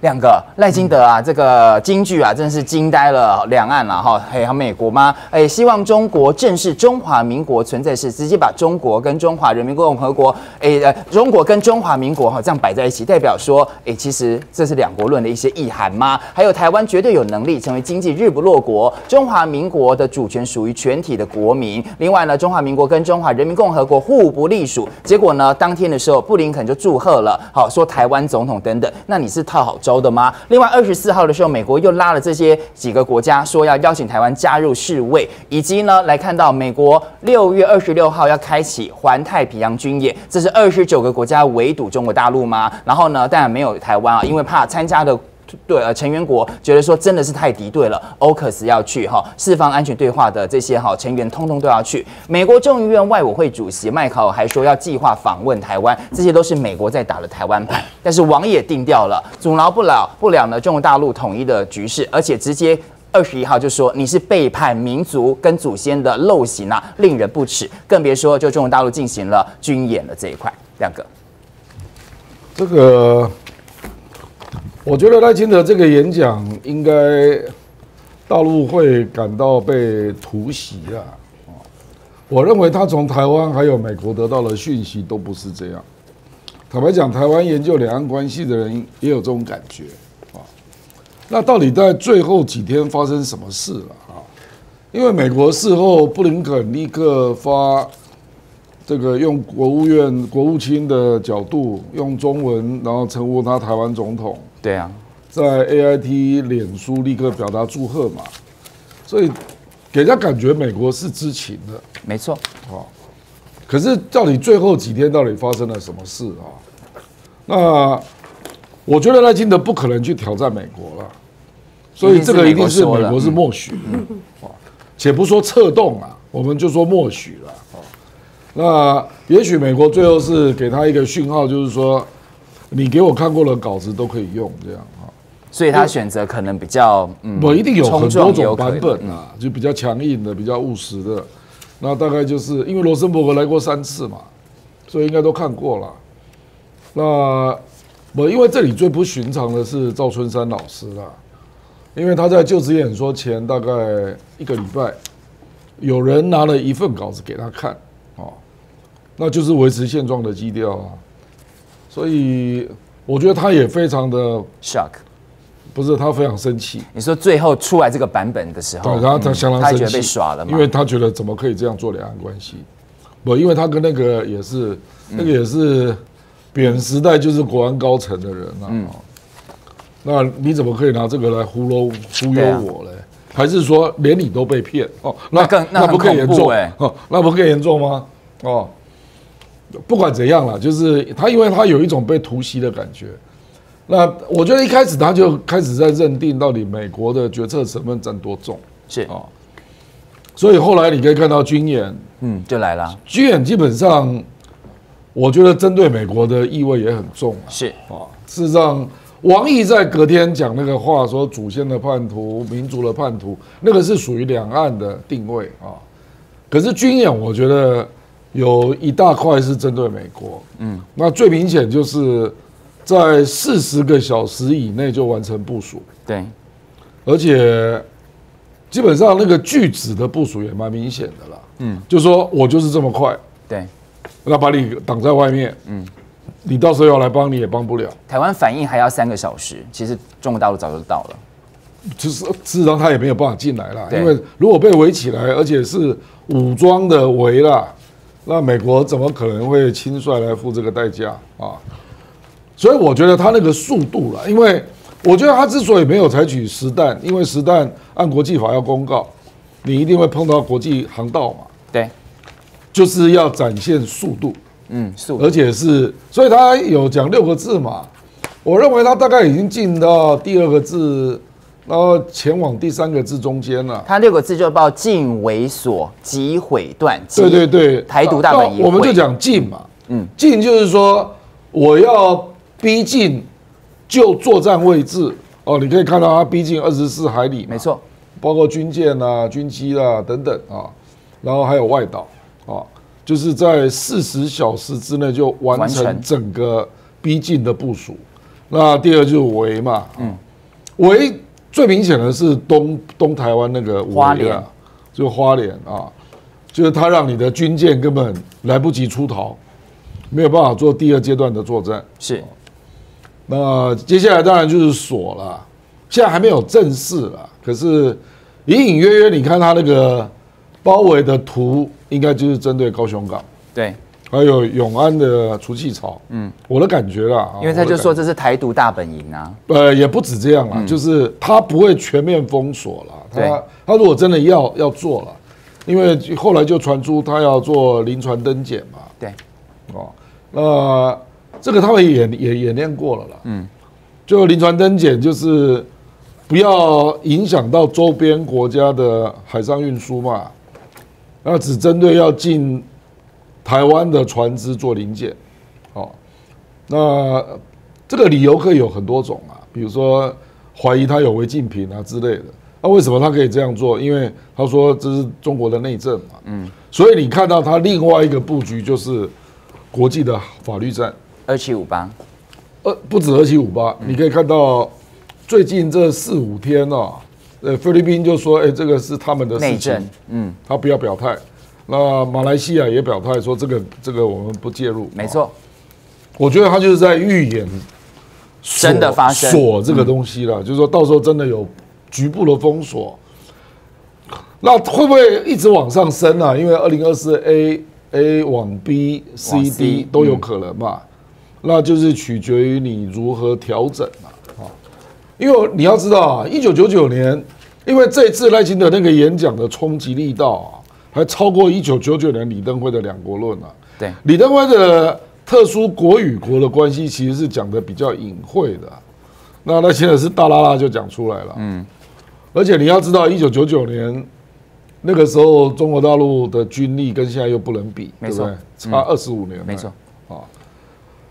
两个赖金德啊，这个京剧啊，真是惊呆了两岸了哈。还有美国吗？哎，希望中国正视中华民国存在是直接把中国跟中华人民共和国，哎呃，中国跟中华民国哈这样摆在一起，代表说，哎，其实这是两国论的一些意涵吗？还有台湾绝对有能力成为经济日不落国，中华民国的主权属于全体的国民。另外呢，中华民国跟中华人民共和国互不隶属。结果呢，当天的时候，布林肯就祝贺了，好说台湾总统等等。那你是套好洲的吗？另外，二十四号的时候，美国又拉了这些几个国家，说要邀请台湾加入世卫，以及呢，来看到美国六月二十六号要开启环太平洋军演，这是二十九个国家围堵中国大陆吗？然后呢，当然没有台湾啊，因为怕参加的。对呃，成员国觉得说真的是太敌对了欧克斯要去哈，四方安全对话的这些哈成员通通都要去。美国众议院外委会主席麦考还说要计划访问台湾，这些都是美国在打的台湾牌。但是王也定掉了，阻挠不了不了呢中国大陆统一的局势，而且直接二十一号就说你是背叛民族跟祖先的陋习啊，令人不齿。更别说就中国大陆进行了军演的这一块，两个，这个。我觉得赖清德这个演讲应该大陆会感到被突袭啊！我认为他从台湾还有美国得到的讯息都不是这样。坦白讲，台湾研究两岸关系的人也有这种感觉啊。那到底在最后几天发生什么事了啊？因为美国事后布林肯立刻发这个用国务院国务卿的角度用中文，然后称呼他台湾总统。对啊，在 A I T 脸书立刻表达祝贺嘛，所以给人家感觉美国是知情的，没错。啊，可是到底最后几天到底发生了什么事啊？那我觉得赖清德不可能去挑战美国了，所以这个一定是美国是默许啊，且不说策动啊，我们就说默许了啊。那也许美国最后是给他一个讯号，就是说。你给我看过的稿子都可以用，这样啊，所以他选择可能比较，嗯，我一定有很多种版本啊，就比较强硬的，比较务实的，那大概就是因为罗森伯格来过三次嘛，所以应该都看过了。那我因为这里最不寻常的是赵春山老师啦，因为他在就职演说前大概一个礼拜，有人拿了一份稿子给他看，啊，那就是维持现状的基调啊。所以我觉得他也非常的 shock，不是他非常生气。你说最后出来这个版本的时候，对，然后他相当生气，被耍了，因为他觉得怎么可以这样做两岸关系？不，因为他跟那个也是，那个也是扁时代就是国安高层的人啊。那你怎么可以拿这个来忽悠忽悠我嘞？还是说连你都被骗？哦，那更那不更严重哎？哦，那不更严重吗？哦。不管怎样了，就是他，因为他有一种被突袭的感觉。那我觉得一开始他就开始在认定到底美国的决策成分占多重是啊，所以后来你可以看到军演，嗯，就来了。军演基本上，我觉得针对美国的意味也很重啊是啊。事实上，王毅在隔天讲那个话，说祖先的叛徒、民族的叛徒，那个是属于两岸的定位啊。可是军演，我觉得。有一大块是针对美国，嗯，那最明显就是在四十个小时以内就完成部署，对，而且基本上那个句子的部署也蛮明显的了，嗯，就说我就是这么快，对，那把你挡在外面，嗯，你到时候要来帮你也帮不了。台湾反应还要三个小时，其实中国大陆早就到了，其实事实上他也没有办法进来了，因为如果被围起来，而且是武装的围了。那美国怎么可能会轻率来付这个代价啊？所以我觉得他那个速度了，因为我觉得他之所以没有采取实弹，因为实弹按国际法要公告，你一定会碰到国际航道嘛。对，就是要展现速度，嗯，速，而且是，所以他有讲六个字嘛。我认为他大概已经进到第二个字。然后前往第三个字中间了，他六个字就报尽猥琐即毁断。对对对，台独大本营，我们就讲进嘛，嗯，进就是说我要逼近就作战位置。哦，你可以看到它逼近二十四海里，没错，包括军舰啊、军机啊等等啊，然后还有外岛啊，就是在四十小时之内就完成整个逼近的部署。那第二就是围嘛，嗯，维最明显的是东东台湾那个维花莲。啊，就花莲啊，就是他让你的军舰根本来不及出逃，没有办法做第二阶段的作战。是。那接下来当然就是锁了，现在还没有正式了，可是隐隐约约，你看它那个包围的图，应该就是针对高雄港，对，还有永安的除气槽。嗯，我的感觉啦，啊因为他就说这是台独大本营啊，呃，也不止这样啦，就是他不会全面封锁了。他他如果真的要要做了，因为后来就传出他要做临船登检嘛，对，哦，那这个他们也也演练过了啦。嗯，就临船登检就是不要影响到周边国家的海上运输嘛，那只针对要进台湾的船只做零件。哦，那这个理由可以有很多种啊，比如说怀疑他有违禁品啊之类的。那为什么他可以这样做？因为他说这是中国的内政嘛。嗯，所以你看到他另外一个布局就是国际的法律战，二七五八，呃，不止二七五八，你可以看到最近这四五天啊，呃，菲律宾就说，哎，这个是他们的内政，，嗯，他不要表态。那马来西亚也表态说，这个这个我们不介入。没错，我觉得他就是在预演真的发生。锁这个东西了，就是说到时候真的有局部的封锁，那会不会一直往上升啊？因为二零二四 A A 往 B 往 C C，D 都有可能嘛，那就是取决于你如何调整嘛，啊，因为你要知道啊，一九九九年，因为这次赖清德那个演讲的冲击力道啊，还超过一九九九年李登辉的两国论啊。对，李登辉的特殊国与国的关系，其实是讲的比较隐晦的啊、那那现在是大拉拉就讲出来了。嗯，而且你要知道，一九九九年那个时候，中国大陆的军力跟现在又不能比，没错对不对？差二十五年、没错啊。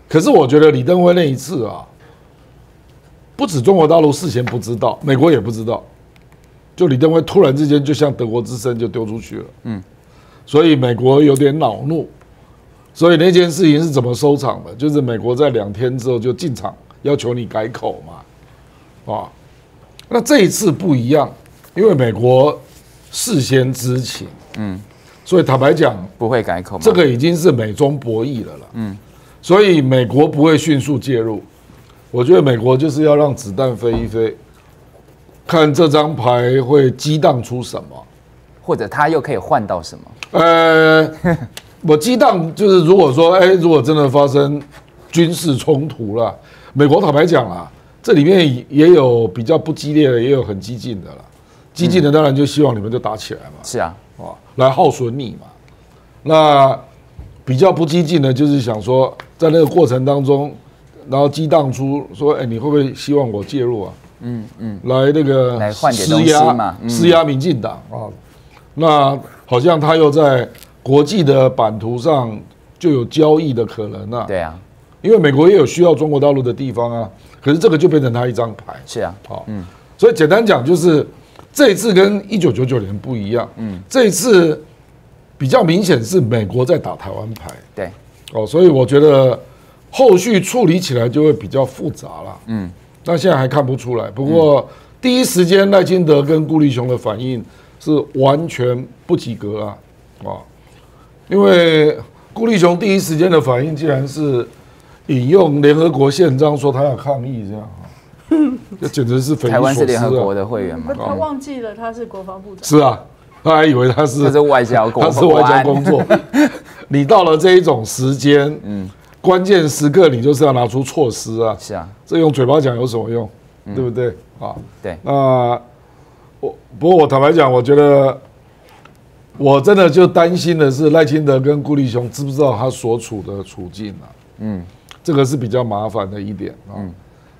可是我觉得李登辉那一次啊，不止中国大陆事前不知道，美国也不知道，就李登辉突然之间就像德国之声就丢出去了，嗯，所以美国有点恼怒，所以那件事情是怎么收场的？就是美国在两天之后就进场要求你改口嘛，啊，那这一次不一样，因为美国事先知情，嗯，所以坦白讲，不会改口吗？这个已经是美中博弈了了，嗯，所以美国不会迅速介入，我觉得美国就是要让子弹飞一飞，看这张牌会激荡出什么。或者他又可以换到什么？呃，我激荡就是如果说，哎，如果真的发生军事冲突了，美国坦白讲啊，这里面也有比较不激烈的，也有很激进的了。激进的当然就希望你们就打起来嘛。是啊，啊，来耗损你嘛。那比较不激进的，就是想说，在那个过程当中，然后激荡出说，哎、你会不会希望我介入啊？嗯嗯，来那个施压施压民进党啊。那好像他又在国际的版图上就有交易的可能啊。对啊，因为美国也有需要中国大陆的地方啊，可是这个就变成他一张牌。是啊，好，嗯，所以简单讲就是这一次跟一九九九年不一样，嗯，这一次比较明显是美国在打台湾牌，对，哦，所以我觉得后续处理起来就会比较复杂了，嗯，那现在还看不出来，不过第一时间赖清德跟顾立雄的反应是完全不及格啊，啊，因为顾立雄第一时间的反应竟然是引用联合国宪章说他要抗议这样啊，这简直是匪夷台湾是联合国！的会员嘛，，他忘记了他是国防部长。是啊，他还以为他是他是外交国他是外交工作。你到了这一种时间，嗯，关键时刻你就是要拿出措施啊，是啊，这用嘴巴讲有什么用？对不对？啊？对，那我不过我坦白讲，我觉得我真的就担心的是赖清德跟顾立雄知不知道他所处的处境啊？嗯，这个是比较麻烦的一点啊，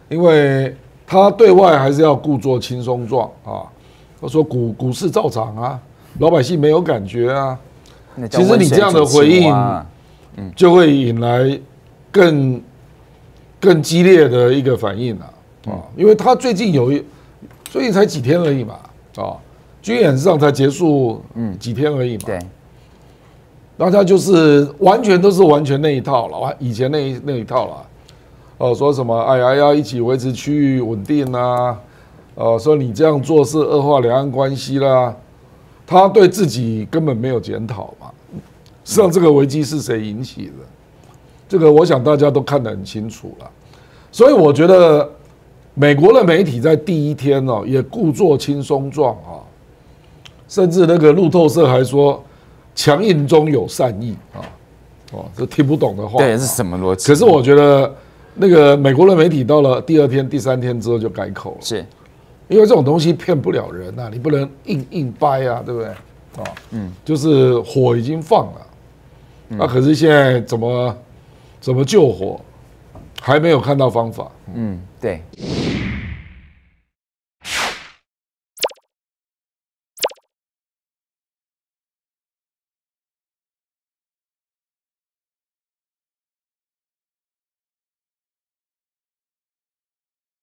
因为他对外还是要故作轻松状啊，他说股股市照涨啊，老百姓没有感觉啊，其实你这样的回应就会引来更更激烈的一个反应啊啊，因为他最近有一最近才几天而已嘛啊，军演上才结束，嗯，几天而已嘛，对，然后他就是完全都是完全那一套了，完以前那一那一套了。哦，说什么哎呀要一起维持区域稳定啊，哦，说你这样做是恶化两岸关系啦，他对自己根本没有检讨嘛。实际上这个危机是谁引起的？这个我想大家都看得很清楚了。所以我觉得美国的媒体在第一天哦也故作轻松状啊，甚至那个路透社还说强硬中有善意啊，哦，这听不懂的话。对，是什么逻辑？可是我觉得那个美国的媒体到了第二天、第三天之后就改口了，是因为这种东西骗不了人啊，你不能硬硬掰啊，对不对？啊，嗯，就是火已经放了，那、可是现在怎么怎么救火，还没有看到方法。嗯，对。